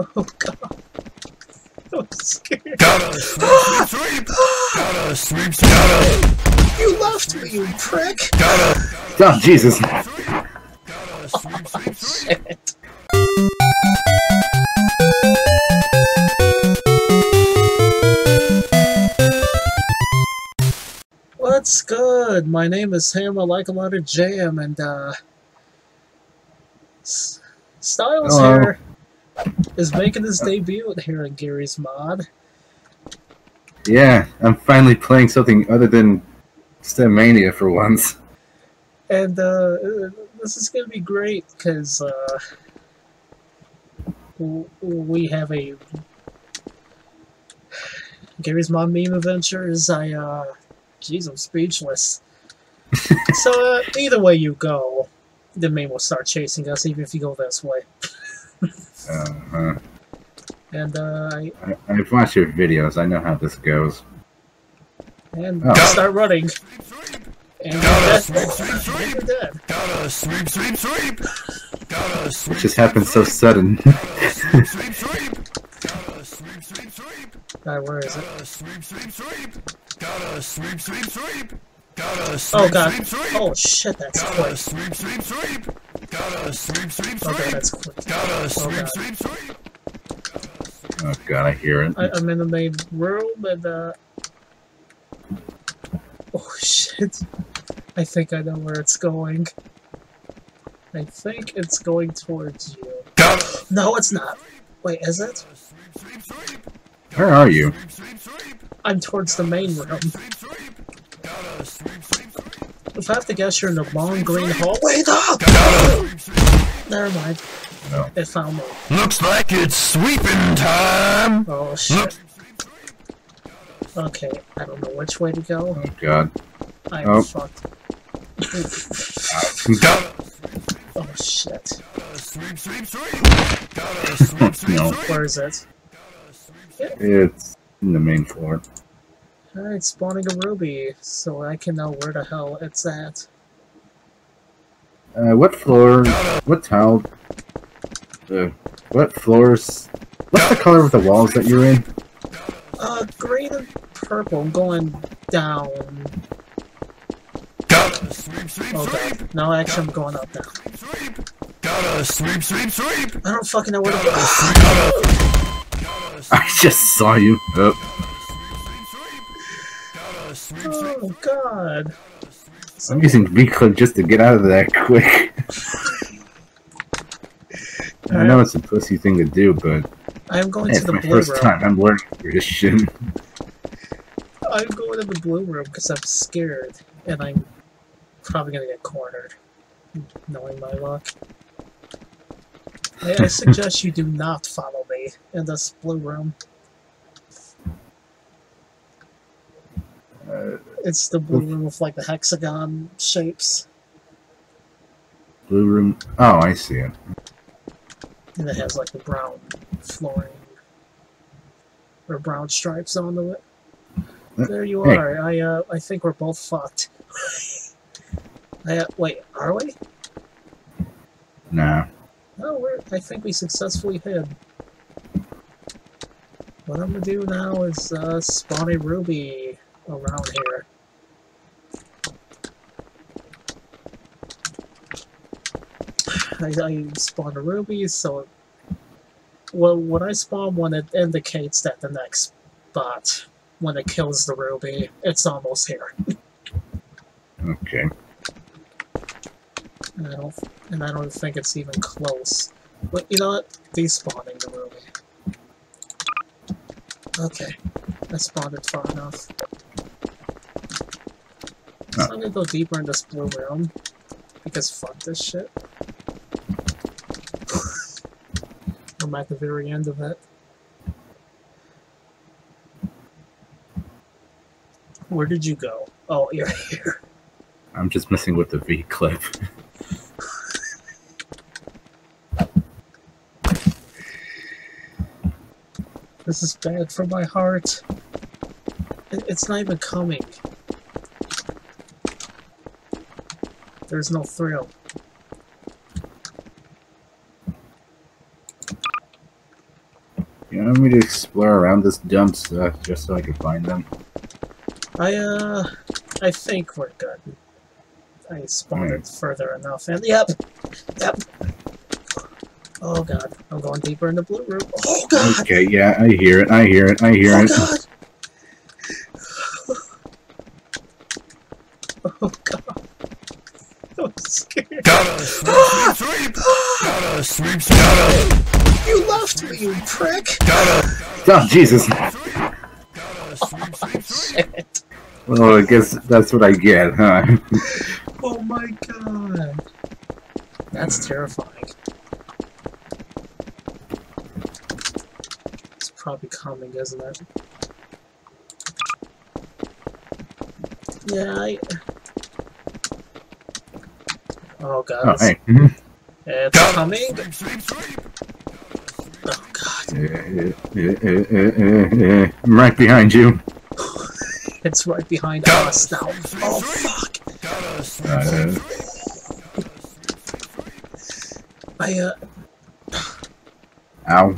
Oh god. I'm scared. Gotta sweep, sweep, sweep. Gotta sweep, sweep. Gotta, You left me, you prick! gotta, Oh, Jesus. gotta sweep, sweep, sweep. Shit. What's good? My name is Ham. I like a lot of jam, and uh, Styles Hello. here is making his debut here in Garry's Mod. Yeah, I'm finally playing something other than StepMania for once. And uh, this is gonna be great because uh, we have a Garry's Mod meme adventures. I uh, jeez, I'm speechless. so uh, either way you go, the meme will start chasing us, even if you go this way. Uh-huh. And uh, I I, I've watched your videos. I know how this goes. and Oh. start running. And Gotta dead. sweep, sweep, sweep. Gotta sweep, sweep, sweep. Gotta sweep, It just happened so sudden. sweep, sweep, sweep. Gotta sweep, sweep, sweep. Alright, where is it? Gotta sweep, sweep, sweep. Gotta sweep, sweep, sweep. Gotta Oh sweep, god. sweep, sweep. Oh shit, that's Gotta quick. sweep, sweep, sweep. Gotta sweep, sweep, Oh god, sweep. that's quick. Gotta Oh sweep, god. sweep, sweep. oh god, I hear it. I, I'm in the main room and uh Oh shit. I think I know where it's going. I think it's going towards you. Gotta No, it's not. Wait, is it? sweep, sweep, Where are you? sweep, sweep, I'm towards the main room. If I have to guess, you're in the long green hall. Wait up! Gotta sweep, sweep. Never mind. No. It found me. Looks like it's sweeping time. Oh Look, shit. Okay, I don't know which way to go. Oh god. I'm Oh. fucked. gotta Oh shit. sweep, sweep, sweep. Gotta sweep, sweep, No. sweep. Where is it? It's in the main floor. Alright, spawning a ruby, so I can know where the hell it's at. Uh, what floor? What tile? Uh, what floors? What's the color of the walls that you're in? Uh, green and purple, I'm going down. Gotta sweep, sweep, Oh sweep. No, actually, I'm going up now. Sweep. Gotta sweep, sweep, sweep. I don't fucking know where to go. I just saw you. Oh, Gotta sweep, sweep. Oh god. I'm using V-clip just to get out of that quick. I know it's a pussy thing to do, but I'm going hey, to it's the my blue first room. time. I'm learning this shit. I'm going to the blue room because I'm scared, and I'm probably gonna get cornered, knowing my luck. I, I suggest you do not follow me in this blue room. It's the blue room with like the hexagon shapes, blue room. Oh, I see it. and it has like the brown flooring or brown stripes onto it. There you Hey. are. I uh, I think we're both fucked. I, uh, wait, are we? Nah. No, we're, I think we successfully hid. What I'm gonna do now is uh, spawn a ruby around here. I, I spawned a ruby, so well, when I spawn one, it indicates that the next spot, when it kills the ruby, it's almost here. Okay. And I don't, and I don't think it's even close. But you know what? Despawning the ruby. Okay, I spawned it far enough. I'm gonna go deeper in this blue room because fuck this shit. I'm at the very end of it. Where did you go? Oh, you're here. I'm just messing with the V-clip. This is bad for my heart. It's not even coming. There's no thrill. You want me to explore around this dump stuff just so I can find them? I, uh, I think we're good. I spawned Alright. it further enough, and yep, yep. Oh god, I'm going deeper in the blue room. Oh god! Okay, yeah, I hear it, I hear it, I hear Oh it. god! Oh god. I'm scared. Gotta sweep, sweep, sweep. Gotta sweep, sweep. Gotta, You left me, you prick! gotta, Oh, Jesus! gotta sweep, sweep, sweep. Shit. Well, I guess that's what I get, huh? Oh my god. That's terrifying. It's probably coming, isn't it? Yeah, I... Oh god, Oh, hey. Mm-hmm. It's Gotta coming! sweep, sweep, sweep. Oh god, Uh, uh, uh, uh, uh, I'm right behind you. it's right behind Gotta us now. sweep, sweep, Oh fuck! Gotta sweep, Uh, sweep, sweep. I, uh, ow.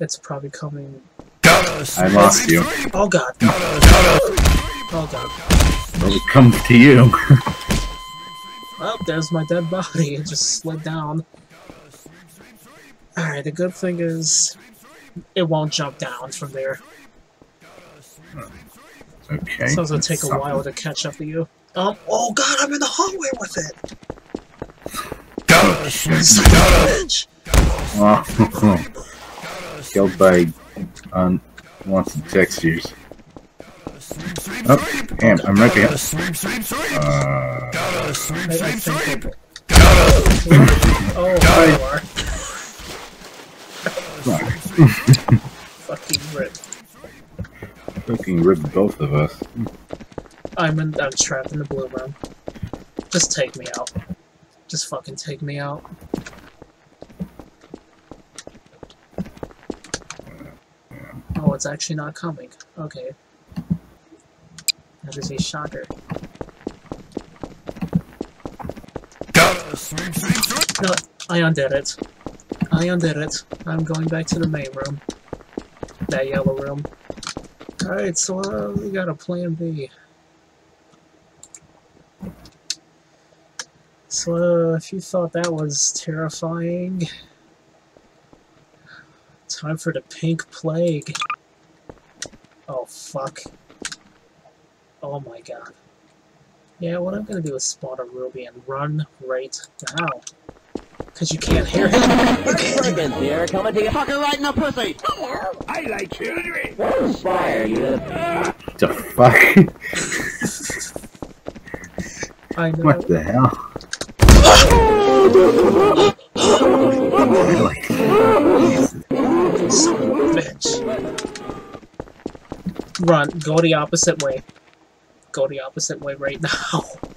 it's probably coming. Gotta lost you. Oh god, Gotta, gotta, oh god. Well, it comes to you. Oh, there's my dead body. It just slid down. Alright, the good thing is it won't jump down from there. Okay. So it'll that's take a something. while to catch up to you. Um, oh god, I'm in the hallway with it! gotta sweep, Son sweep. of a Gotta, bitch! Killed by unwanted textures. Sweep, sweep, Oh, sweep. damn, I'm right behind. sweep, sweep, sweep. Uh, Gotta sweep, I, I sweep, think sweep. it- Gotta, Oh, there you fuck. Fucking rip. Fucking ripped both of us. I'm in, I'm trapped in the blue room. Just take me out. Just fucking take me out. Oh, it's actually not coming. Okay. That is a shocker. gotta. No, I undid it. I undid it. I'm going back to the main room. That yellow room. Alright, so uh, we got a plan B. So uh, if you thought that was terrifying, time for the pink plague. Oh fuck. Oh my god. Yeah, what I'm gonna do is spot a ruby and run right now. Cause you can't hear him. You can't hear Perkins here, coming to you fucker right in the pussy. I like children. Inspire you. The fuck? I know. what the hell? Son of a bitch. Run. Go the opposite way. Go the opposite way right now.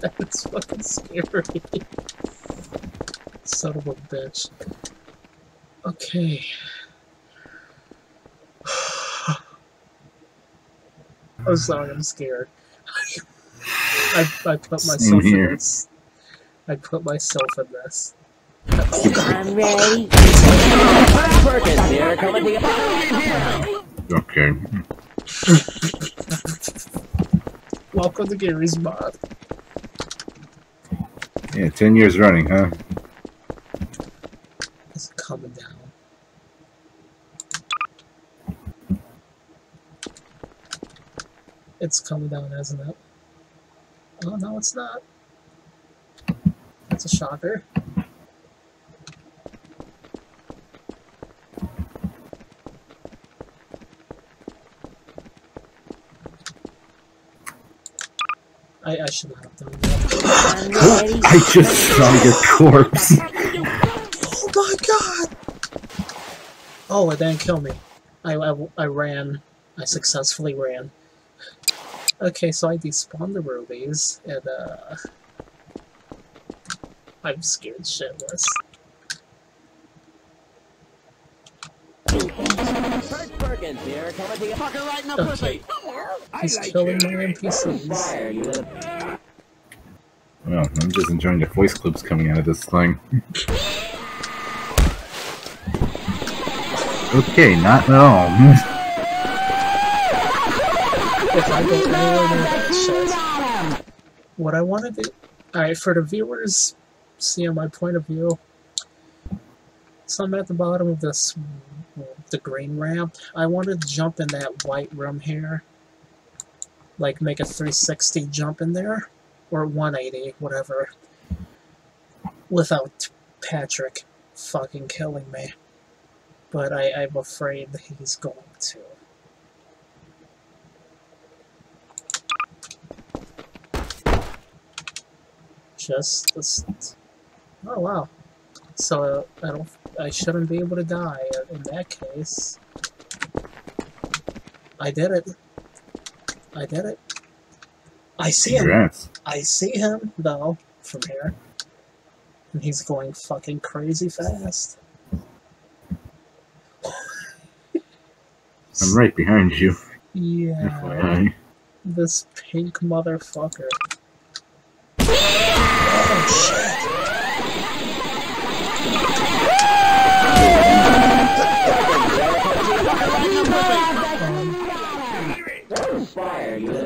That's fucking scary. Son of a bitch. Okay. I'm sorry, I'm scared. I, I put Same myself in this. I put myself in this. I'm ready. Perkins here, coming to you Okay. Welcome to Garry's Mod. Yeah, ten years running, huh? It's coming down. It's coming down, isn't it? Oh no, it's not. That's a shocker. I, I should have done that. I'm. I just saw your corpse. Oh my god! Oh, it didn't kill me. I, I, I ran. I successfully ran. Okay, so I despawned the rubies, and uh... I'm scared shitless. Perk Perkins here, coming to you fucker right in the Okay. pussy. He's killing my NPCs. Inspire you. Well, I'm just enjoying the voice clips coming out of this thing. Okay, not at all. If I go anywhere near that shit. What I want to do. Alright, for the viewers, see on my point of view. So I'm at the bottom of this. The green ramp. I want to jump in that white room here. Like, make a 360 jump in there. Or 180, whatever. Without Patrick fucking killing me. But I, I'm afraid he's going to. Just. Oh wow. So I don't. I shouldn't be able to die in that case. I did it. I did it. I see him. Congrats. I see him though from here, and he's going fucking crazy fast. I'm right behind you. Yeah, FYI. this pink motherfucker. Oh shit!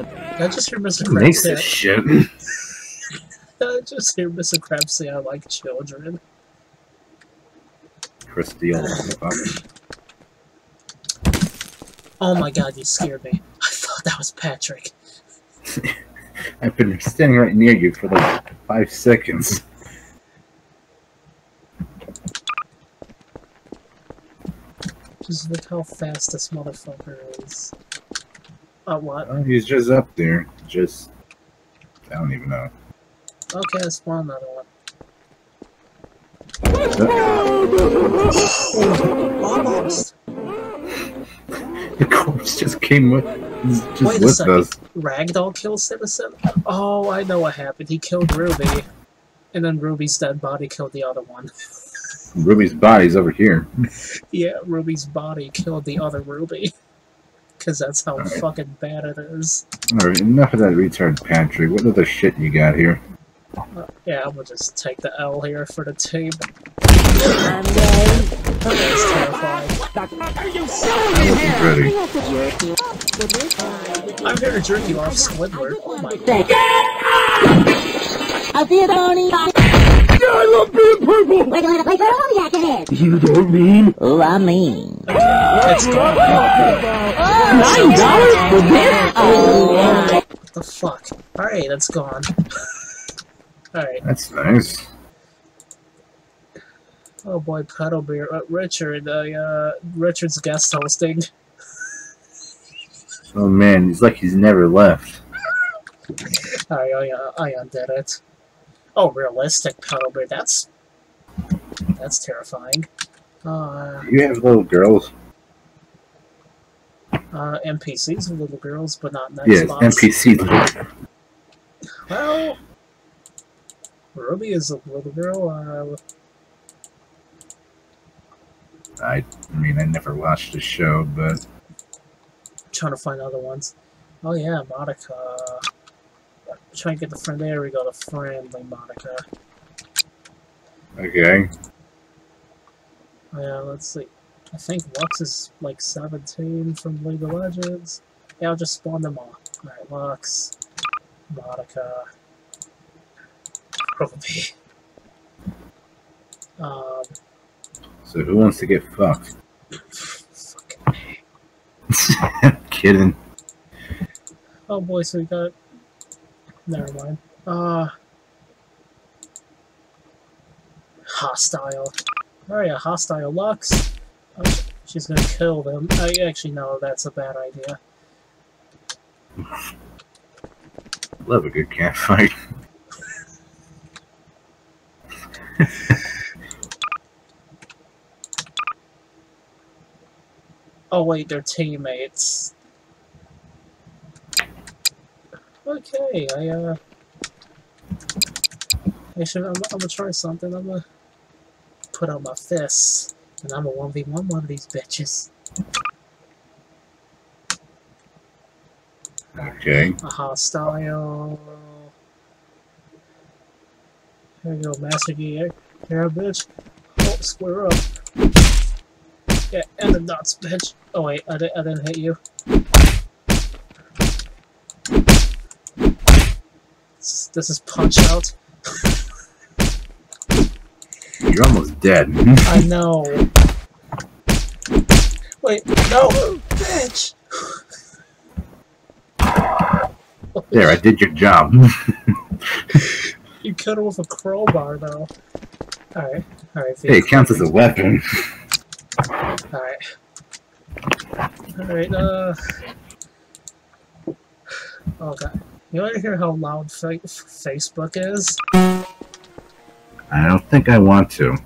I just hear Mr. Krabs say, shit? I just hear Mr. Krabs say I like children. Chris Steele. Oh my god, you scared me. I thought that was Patrick. I've been standing right near you for like five seconds. Just look how fast this motherfucker is. Oh, what? Oh, he's just up there. Just. I don't even know. Okay, I spawn another one. Almost. The corpse just came with. Just Wait a with second. us. Ragdoll killed Citizen? Oh, I know what happened. He killed Ruby, and then Ruby's dead body killed the other one. Ruby's body's over here. Yeah, Ruby's body killed the other Ruby. Because that's how Alright. fucking bad it is. Alright, enough of that retard pantry. What other shit you got here? Uh, yeah, I'm gonna just take the L here for the team. I'm gay. That's terrifying. I wasn't ready. I'm here to jerk you off, Squidward. Oh my god. We're going to play for a yak ahead. You don't mean? Oh, I mean. It's gone. Nine dollars for this? Oh, What the fuck? Alright, it's gone. Alright. That's nice. Oh boy, Puddle Beer. Uh, Richard, uh, uh, Richard's guest hosting. Oh man, he's like he's never left. I, I, uh, I undid it. Oh, realistic Puddle Beer. That's that's terrifying. Uh, You have little girls. uh, NPCs with little girls, but not in Yes, Xbox. NPC. Well, Ruby is a little girl. Uh, I, I mean, I never watched the show, but trying to find other ones. Oh yeah, Monica. Trying to get the friend. There we go, the friendly Monica. Okay. Yeah, let's see. I think Lux is like 17 from League of Legends. Yeah, I'll just spawn them all. Alright, Lux, Monica, probably. Um, So who wants to get fucked? fucking. Kidding. Oh boy, so we got. Never mind. Uh. Hostile. Alright, a hostile Lux. Oh, she's gonna kill them. I actually no, that's a bad idea. Love a good cat fight. Oh wait, they're teammates. Okay, I uh, I should. I'm, I'm gonna try something. I'm gonna put out my fists, and I'm a one v one one of these bitches. Okay. A hostile. There you go, Master Gear. Yeah, bitch. Oh, square up. Yeah, and the nuts, bitch. Oh wait, I, di- I didn't hit you. This, this is punch out. You're almost dead. I know. Wait, no, bitch. there, I did your job. You cut it with a crowbar, though. Alright, alright. hey, it counts as a weapon. Alright. Alright, uh. Oh god. You wanna hear how loud fa- Facebook is? I don't think I want to.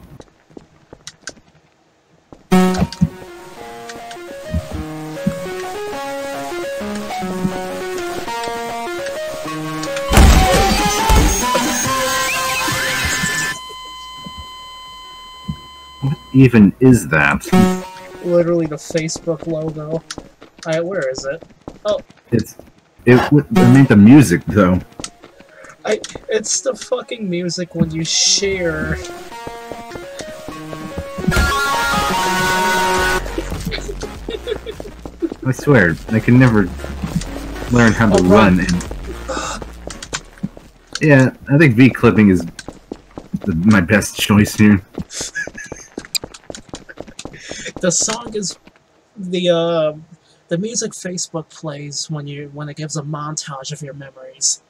What even is that? Literally the Facebook logo. Alright, where is it? Oh. It's it. I mean the music though. I. It's the fucking music when you share. I swear, I can never learn how to Oh, run. And yeah, I think V clipping is the, my best choice here. The song is the uh, the music Facebook plays when you when it gives a montage of your memories.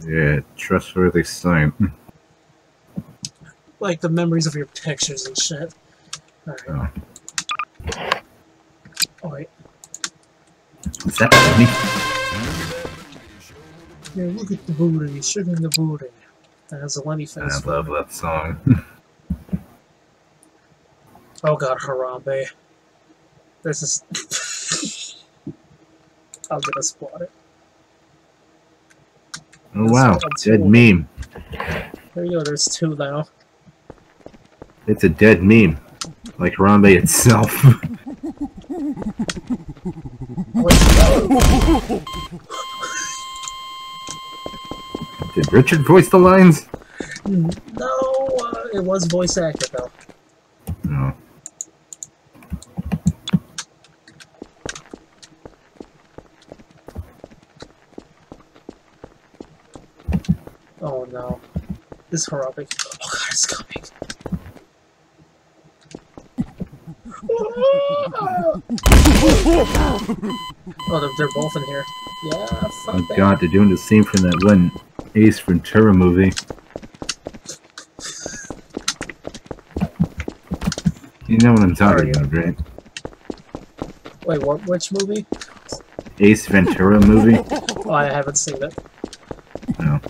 Yeah, trustworthy sign. Hmm. Like the memories of your pictures and shit. Alright. Oh. Oh. Is that me? Yeah, look at the booty, sugar in the booty. That has a Lenny face. I face. love that song. Oh god, Harambe. This is. I'll get a spotter. Oh wow, That's dead cool. meme. There you go, there's two now. It's a dead meme, like Harambe itself. Did Richard voice the lines? No, uh, it was voice acted though. Oh no. This Harambe. Oh god, it's coming. oh, they're, they're both in here. Yeah, fuck Oh that. god, they're doing the same from that one Ace Ventura movie. You know what I'm talking Sorry. about, right? Wait, what? Which movie? Ace Ventura movie? Oh, I haven't seen it. No.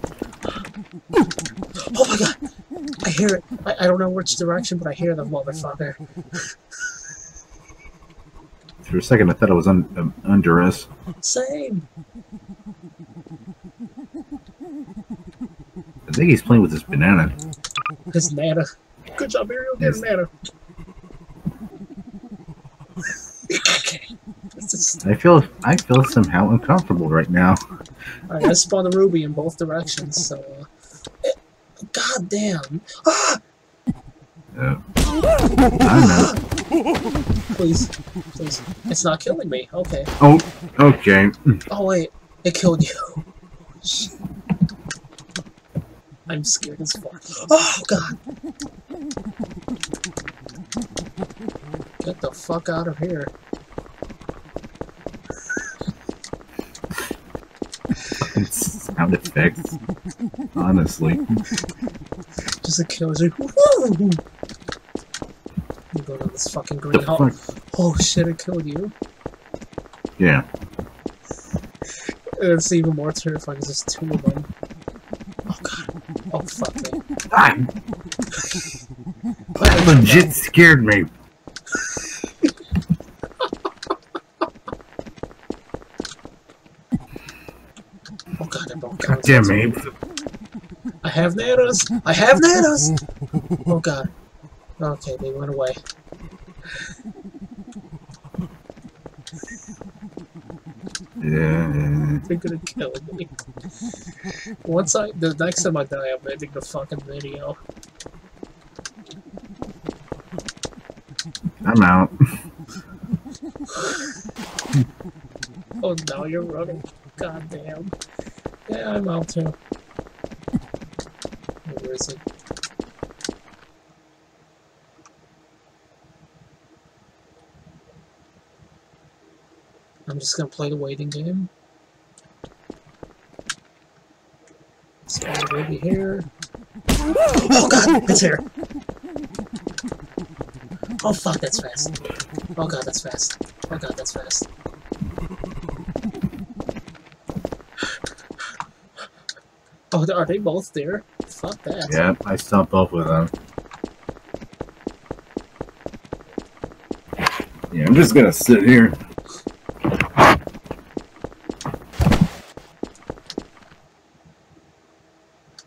Oh my god! I hear it. I, I don't know which direction, but I hear the motherfucker. For a second, I thought it was un- um, under us. Same. I think he's playing with this banana. His banana. Good job, Ariel. Get Yes. nana. okay. I feel I feel somehow uncomfortable right now. Alright, I spawned a ruby in both directions, so. God damn. Ah! Uh, I know. Please. Please. It's not killing me. Okay. Oh, okay. Oh, wait. It killed you. I'm scared as fuck. Oh, God. Get the fuck out of here. Sound effects. Honestly. Just a like, woo! You go to this fucking The green hole. fuck? Oh shit, it killed you. Yeah. It's even more terrifying because there's two of them. Oh god. Oh fuck me. Ah, that legit scared me. Oh god, they're both God damn Abe. I have nanos! I have nanos! Oh god. Okay, they went away. Yeah. They're gonna kill me. Once I, the next time I die, I'm ending the fucking video. I'm out. Oh, now you're running. God damn. Yeah, I'm out too. Where is it? I'm just gonna play the waiting game. Spawn baby here. Oh god, it's here! Oh fuck, that's fast. Oh god, that's fast. Oh god, that's fast. Oh, are they both there? Fuck that. Yep, I stopped both with them. Yeah, I'm just gonna sit here.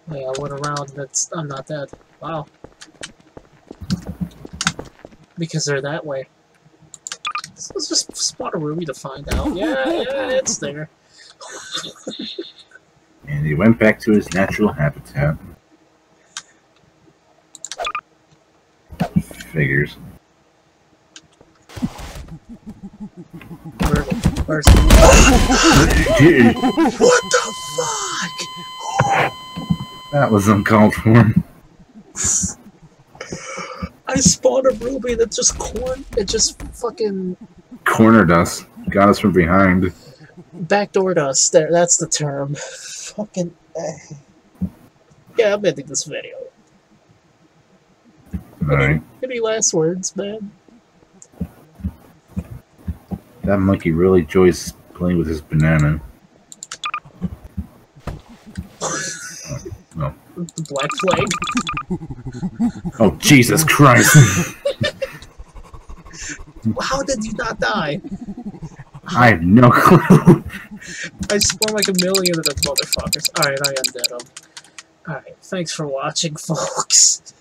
Hey, I went around and it's, I'm not dead. Wow. Because they're that way. So Let's just spot a ruby to find out. Yeah, yeah, it's there. And he went back to his natural habitat. Figures. Where, where's it? What the fuck? That was uncalled for. I spawned a ruby that just corn. It just fucking Cornered us. Got us from behind. backdoored us. There, that's the term. Fucking. eh. Yeah, I'm ending this video. Alright. Any last words, man? That monkey really enjoys playing with his banana. The black flag. oh Jesus Christ! How did you not die? I have no clue. I spawned like a million of those motherfuckers. Alright, I undead them. Alright, thanks for watching, folks.